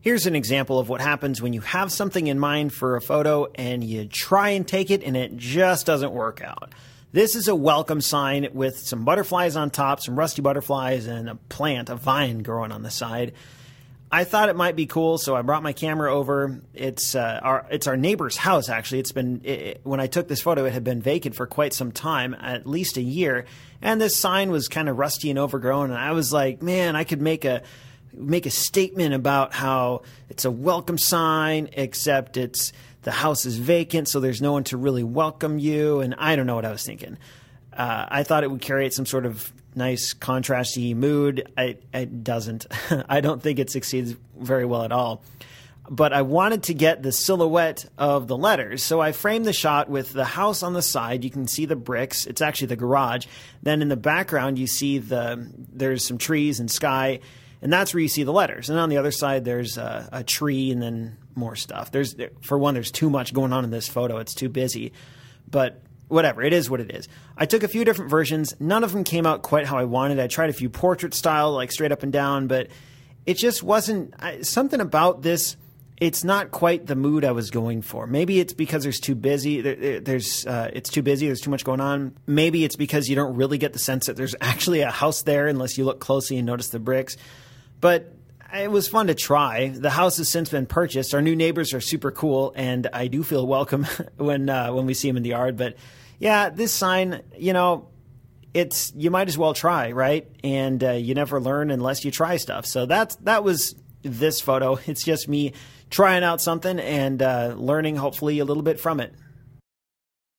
Here's an example of what happens when you have something in mind for a photo and you try and take it and it just doesn't work out. This is a welcome sign with some butterflies on top, some rusty butterflies, and a plant, a vine growing on the side. I thought it might be cool, so I brought my camera over. It's uh, our it's our neighbor's house. Actually, it's been it, when I took this photo, it had been vacant for quite some time, at least a year, and this sign was kind of rusty and overgrown. And I was like, man, I could make a make a statement about how it's a welcome sign, except it's the house is vacant, so there's no one to really welcome you. And I don't know what I was thinking. Uh, I thought it would create some sort of nice contrasty mood. It doesn't. I don't think it succeeds very well at all. But I wanted to get the silhouette of the letters. So I framed the shot with the house on the side. You can see the bricks. It's actually the garage. Then in the background, you see the there's some trees and sky, and that's where you see the letters. And on the other side, there's a, a tree and then more stuff. There's for one, there's too much going on in this photo. It's too busy. But whatever, it is what it is. I took a few different versions. None of them came out quite how I wanted. I tried a few portrait style, like straight up and down, but it just wasn't something about this. It's not quite the mood I was going for. Maybe it's because there's too busy. there's uh, it's too busy. There's too much going on. Maybe it's because you don't really get the sense that there's actually a house there unless you look closely and notice the bricks. But it was fun to try. The house has since been purchased. Our new neighbors are super cool, and I do feel welcome when uh, when we see them in the yard. But yeah, this sign, you know, it's you might as well try, right? And uh, you never learn unless you try stuff. So that's that was this photo. It's just me trying out something and uh, learning, hopefully, a little bit from it.